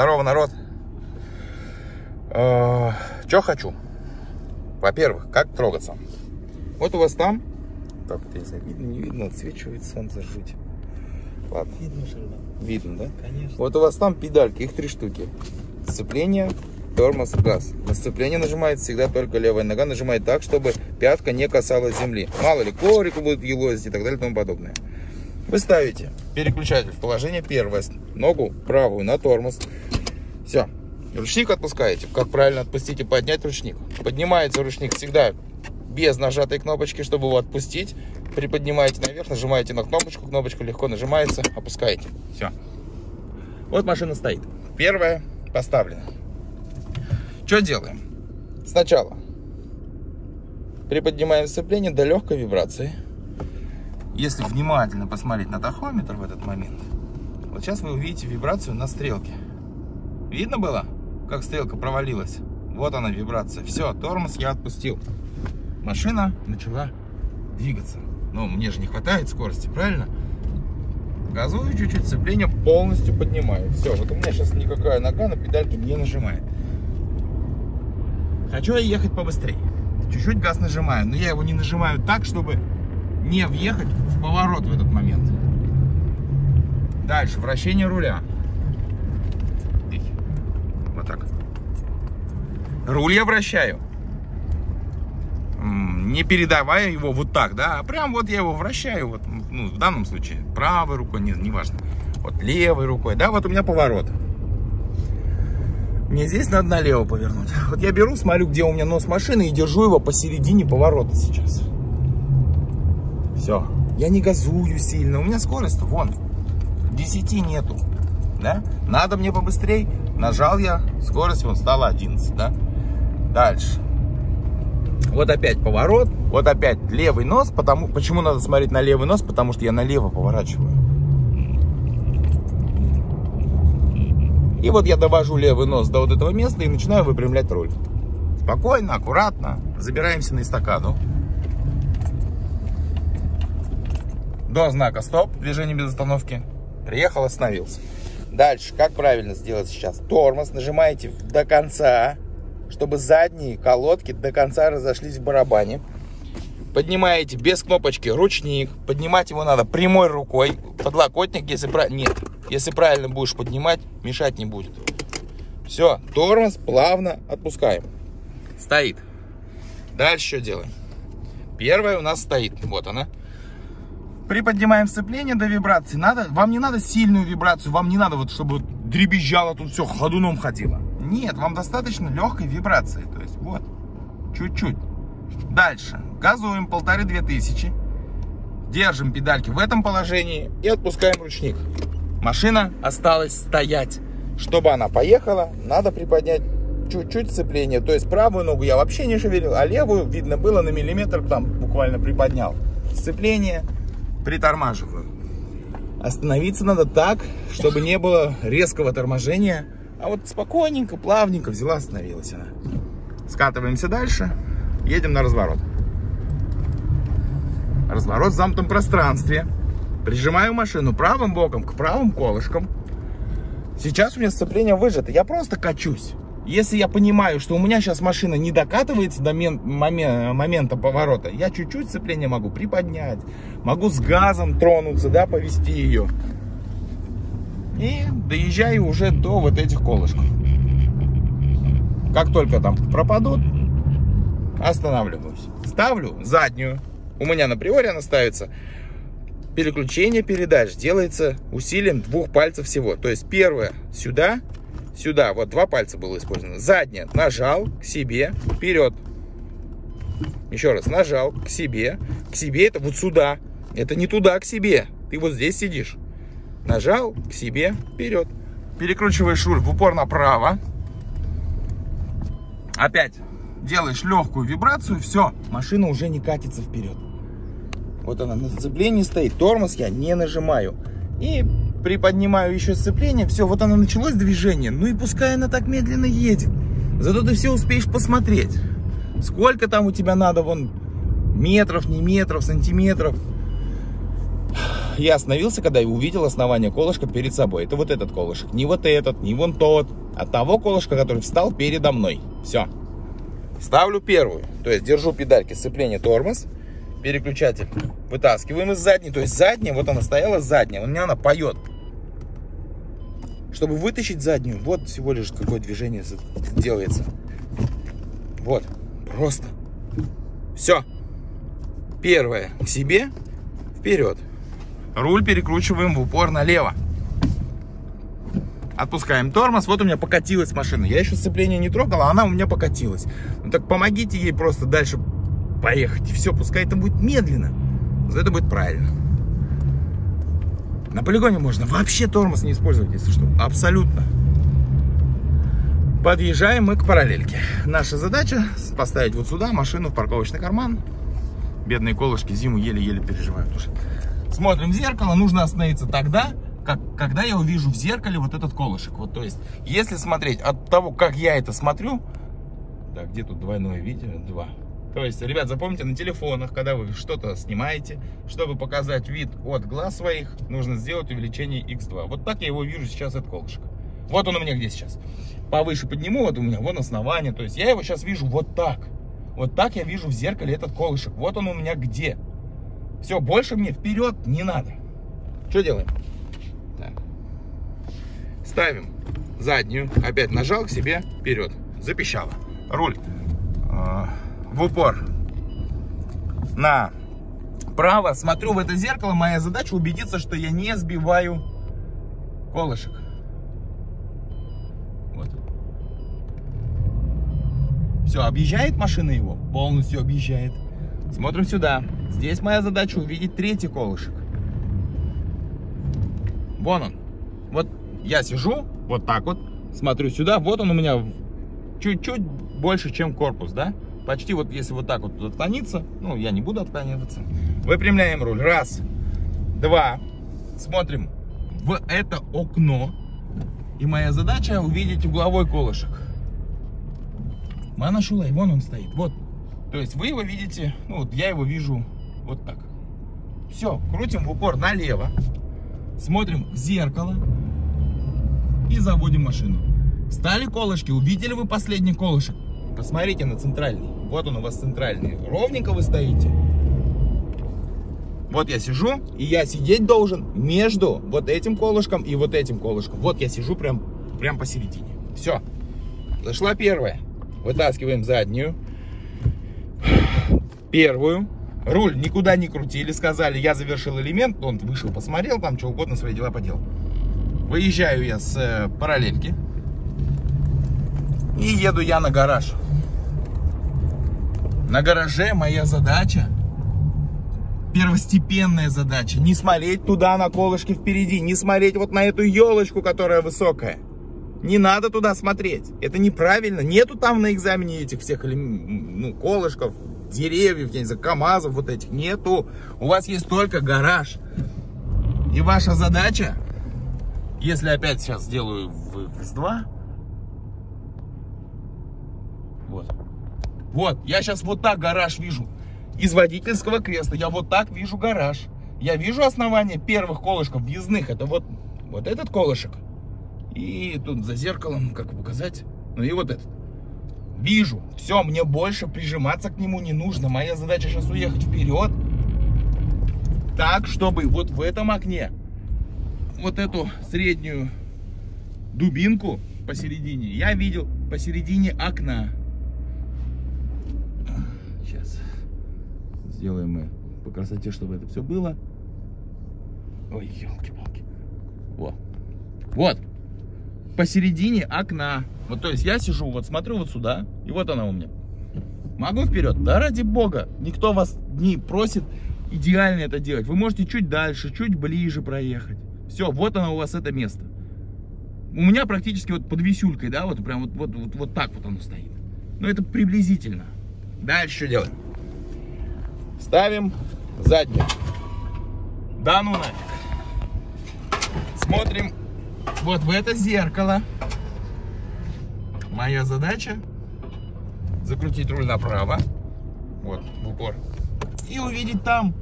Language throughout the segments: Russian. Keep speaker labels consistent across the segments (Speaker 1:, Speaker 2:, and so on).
Speaker 1: Здорово, народ. Э, хочу? Во-первых, как трогаться? Вот у вас там... Так, это если видно, не видно, отсвечивает солнце жуть. Ладно.
Speaker 2: Видно, что ли?
Speaker 1: Видно, да?
Speaker 2: Конечно.
Speaker 1: Вот у вас там педальки, их три штуки. Сцепление, тормоз, газ. На сцепление нажимает всегда только левая нога. Нажимает так, чтобы пятка не касалась земли. Мало ли, коврику будет елозить и так далее и тому подобное. Вы ставите переключатель в положение первое. Ногу правую на тормоз. Все. Ручник отпускаете. Как правильно отпустить и поднять ручник? Поднимается ручник всегда без нажатой кнопочки, чтобы его отпустить. Приподнимаете наверх, нажимаете на кнопочку, кнопочка легко нажимается, опускаете. Все. Вот машина стоит. Первая поставлена. Что делаем? Сначала приподнимаем сцепление до легкой вибрации. Если внимательно посмотреть на тахометр в этот момент, вот сейчас вы увидите вибрацию на стрелке. Видно было, как стрелка провалилась? Вот она вибрация. Все, тормоз я отпустил. Машина начала двигаться. Но мне же не хватает скорости, правильно? Газую чуть-чуть, сцепление полностью поднимаю. Все, вот у меня сейчас никакая нога на педальке не нажимает. Хочу я ехать побыстрее. Чуть-чуть газ нажимаю, но я его не нажимаю так, чтобы не въехать в поворот в этот момент. Дальше, вращение руля. Так. Руль я вращаю. Не передавая его вот так, да, а прям вот я его вращаю, вот, ну, в данном случае правой рукой, не важно, вот левой рукой, да, вот у меня поворот. Мне здесь надо налево повернуть. Вот я беру, смотрю, где у меня нос машины и держу его посередине поворота сейчас. Все. Я не газую сильно. У меня скорость вон. 10 нету. Да? Надо мне побыстрее. Нажал я. Скорость вон стала 11. Да? Дальше. Вот опять поворот. Вот опять левый нос. Потому, почему надо смотреть на левый нос? Потому что я налево поворачиваю. И вот я довожу левый нос до вот этого места и начинаю выпрямлять руль. Спокойно, аккуратно. Забираемся на эстакаду. До знака стоп, движение без остановки. Приехал, остановился. Дальше, как правильно сделать сейчас? Тормоз нажимаете до конца, чтобы задние колодки до конца разошлись в барабане. Поднимаете без кнопочки ручник. Поднимать его надо прямой рукой. Подлокотник, если правильно... Нет. Если правильно будешь поднимать, мешать не будет. Все, тормоз плавно отпускаем. Стоит. Дальше что делаем? Первая у нас стоит. Вот она. Приподнимаем сцепление до вибрации. Надо, вам не надо сильную вибрацию. Вам не надо, вот, чтобы дребезжало тут все, ходуном ходило. Нет, вам достаточно легкой вибрации. То есть вот, чуть-чуть. Дальше. Газуем полторы-две тысячи. Держим педальки в этом положении и отпускаем ручник. Машина осталась стоять. Чтобы она поехала, надо приподнять чуть-чуть сцепление. То есть правую ногу я вообще не шевелил, а левую, видно было, на миллиметр там буквально приподнял. Сцепление притормаживаю. Остановиться надо так, чтобы не было резкого торможения. А вот спокойненько, плавненько взяла, остановилась она. Скатываемся дальше. Едем на разворот. Разворот в замкнутом пространстве. Прижимаю машину правым боком к правым колышкам. Сейчас у меня сцепление выжато. Я просто качусь. Если я понимаю, что у меня сейчас машина не докатывается до момента поворота, я чуть-чуть сцепление могу приподнять. Могу с газом тронуться, да, повести ее. И доезжаю уже до вот этих колышков. Как только там пропадут, останавливаюсь. Ставлю заднюю. У меня на приоре она ставится переключение передач делается усилием двух пальцев всего. То есть первое сюда, сюда, вот два пальца было использовано. Заднее нажал к себе, вперед. Еще раз, нажал к себе, к себе это вот сюда. Это не туда, к себе. Ты вот здесь сидишь. Нажал к себе, вперед. Перекручиваешь руль в упор направо. Опять делаешь легкую вибрацию, все, машина уже не катится вперед. Вот она на сцеплении стоит. Тормоз я не нажимаю. И приподнимаю еще сцепление. Все, вот оно началось движение. Ну и пускай она так медленно едет. Зато ты все успеешь посмотреть. Сколько там у тебя надо, вон, метров, не метров, сантиметров. я остановился, когда увидел основание колышка перед собой. Это вот этот колышек. Не вот этот, не вон тот. А того колышка, который встал передо мной. Все. Ставлю первую. То есть держу педальки сцепления тормоз. Переключатель вытаскиваем из задней. То есть задняя, вот она стояла задняя. У меня она поет. Чтобы вытащить заднюю, вот всего лишь какое движение делается. Вот. Просто. Все. Первое к себе, вперед. Руль перекручиваем в упор налево. Отпускаем тормоз. Вот у меня покатилась машина. Я еще сцепление не трогал, а она у меня покатилась. Ну так помогите ей просто дальше поехать. Все, пускай это будет медленно. Но это будет правильно. На полигоне можно вообще тормоз не использовать, если что. Абсолютно. Подъезжаем мы к параллельке. Наша задача поставить вот сюда машину в парковочный карман. Бедные колышки зиму еле-еле переживают уже. Смотрим в зеркало. Нужно остановиться тогда, как, когда я увижу в зеркале вот этот колышек. Вот, то есть, если смотреть от того, как я это смотрю... Так, где тут двойное видео? Два. То есть, ребят, запомните, на телефонах, когда вы что-то снимаете, чтобы показать вид от глаз своих, нужно сделать увеличение x2. Вот так я его вижу сейчас, этот колышек. Вот он у меня где сейчас. Повыше подниму, вот у меня вон основание. То есть я его сейчас вижу вот так. Вот так я вижу в зеркале этот колышек. Вот он у меня где. Все, больше мне вперед не надо. Что делаем? Так. Ставим заднюю. Опять нажал к себе вперед. Запищало. Руль э, в упор на право. Смотрю в это зеркало. Моя задача убедиться, что я не сбиваю колышек. Все, объезжает машина его? Полностью объезжает. Смотрим сюда. Здесь моя задача увидеть третий колышек. Вон он. Вот я сижу, вот так вот, смотрю сюда. Вот он у меня чуть-чуть больше, чем корпус, да? Почти вот, если вот так вот отклониться, ну, я не буду отклониваться. Выпрямляем руль. Раз, два. Смотрим в это окно. И моя задача увидеть угловой колышек. Мана Шулай, вон он стоит, вот. То есть вы его видите, ну вот я его вижу вот так. Все, крутим в упор налево, смотрим в зеркало и заводим машину. Встали колышки, увидели вы последний колышек? Посмотрите на центральный. Вот он у вас центральный. Ровненько вы стоите. Вот я сижу, и я сидеть должен между вот этим колышком и вот этим колышком. Вот я сижу прям, прям посередине. Все. Зашла первая. Вытаскиваем заднюю. Первую. Руль никуда не крутили. Сказали, я завершил элемент. Он вышел, посмотрел, там что угодно, свои дела поделал. Выезжаю я с э, параллельки. И еду я на гараж. На гараже моя задача, первостепенная задача, не смотреть туда на колышки впереди, не смотреть вот на эту елочку, которая высокая. Не надо туда смотреть. Это неправильно. Нету там на экзамене этих всех ну, колышков, деревьев, я не знаю, КАМАЗов вот этих. Нету. У вас есть только гараж. И ваша задача, если опять сейчас сделаю в X2, вот. Вот, я сейчас вот так гараж вижу. Из водительского кресла я вот так вижу гараж. Я вижу основание первых колышков въездных. Это вот, вот этот колышек. И тут за зеркалом, как показать, ну и вот этот. Вижу, все, мне больше прижиматься к нему не нужно. Моя задача сейчас уехать вперед. Так, чтобы вот в этом окне вот эту среднюю дубинку посередине я видел посередине окна. Сейчас сделаем мы по красоте, чтобы это все было. Ой, елки-палки. Вот. Вот посередине окна. Вот, то есть я сижу, вот смотрю вот сюда, и вот она у меня. Могу вперед? Да ради бога. Никто вас не просит идеально это делать. Вы можете чуть дальше, чуть ближе проехать. Все, вот оно у вас это место. У меня практически вот под висюлькой, да, вот прям вот, вот, вот, вот так вот оно стоит. Но это приблизительно. Дальше что делаем? Ставим заднюю. Да ну нафиг. Смотрим вот в это зеркало. Моя задача закрутить руль направо. Вот, в упор. И увидеть там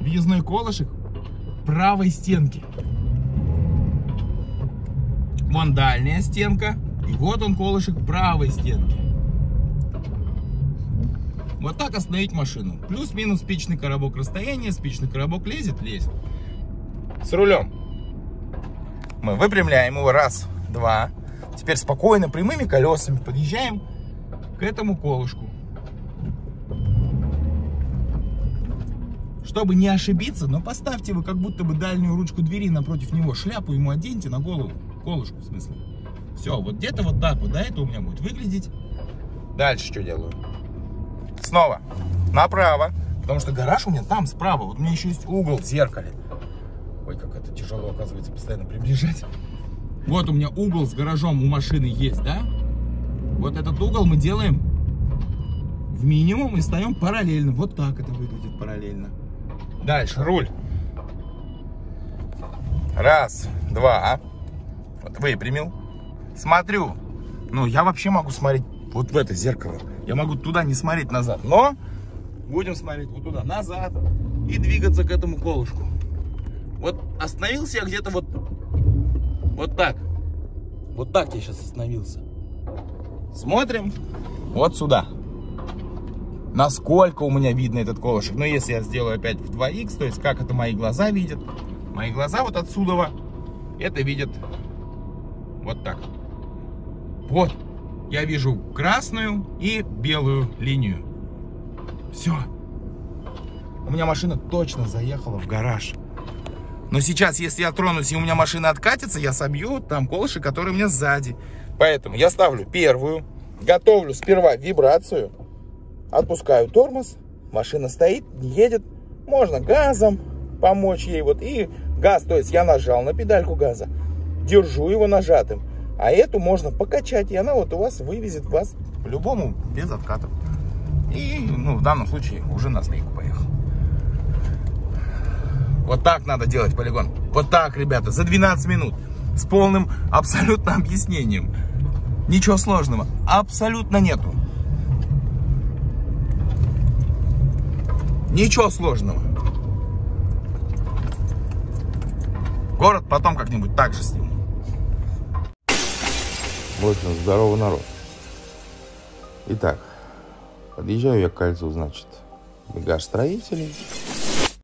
Speaker 1: въездной колышек правой стенки. Вон дальняя стенка. И вот он колышек правой стенки. Вот так остановить машину. Плюс-минус спичный коробок расстояние, спичный коробок лезет, лезет. С рулем. Мы выпрямляем его раз, два. Теперь спокойно, прямыми колесами подъезжаем к этому колышку. Чтобы не ошибиться, но поставьте вы как будто бы дальнюю ручку двери напротив него. Шляпу ему оденьте на голову. Колышку, в смысле. Все, вот где-то вот так вот, да, это у меня будет выглядеть. Дальше что делаю? Снова направо, потому что гараж у меня там справа. Вот у меня еще есть угол в зеркале. Ой, как это тяжело, оказывается, постоянно приближать. Вот у меня угол с гаражом у машины есть, да? Вот этот угол мы делаем в минимум и встаем параллельно. Вот так это выглядит параллельно. Дальше, руль. Раз, два. Вот выпрямил. Смотрю. Ну, я вообще могу смотреть вот в это зеркало. Я могу туда не смотреть назад. Но будем смотреть вот туда назад и двигаться к этому колышку. Вот остановился я где-то вот, вот так. Вот так я сейчас остановился. Смотрим вот сюда. Насколько у меня видно этот колышек. Но если я сделаю опять в 2х, то есть как это мои глаза видят. Мои глаза вот отсюда это видят вот так. Вот. Я вижу красную и белую линию. Все. У меня машина точно заехала в гараж. Но сейчас, если я тронусь и у меня машина откатится, я собью там колышек, который у меня сзади. Поэтому я ставлю первую, готовлю сперва вибрацию, отпускаю тормоз, машина стоит, не едет. Можно газом помочь ей. Вот и газ, то есть я нажал на педальку газа, держу его нажатым. А эту можно покачать, и она вот у вас вывезет вас по-любому без откатов. И, ну, в данном случае уже на змейку поехал. Вот так надо делать полигон. Вот так, ребята, за 12 минут. С полным абсолютно объяснением. Ничего сложного. Абсолютно нету. Ничего сложного. Город потом как-нибудь так же сниму.
Speaker 2: Общем, здоровый народ. Итак, подъезжаю я к кольцу, значит, бегаш строителей.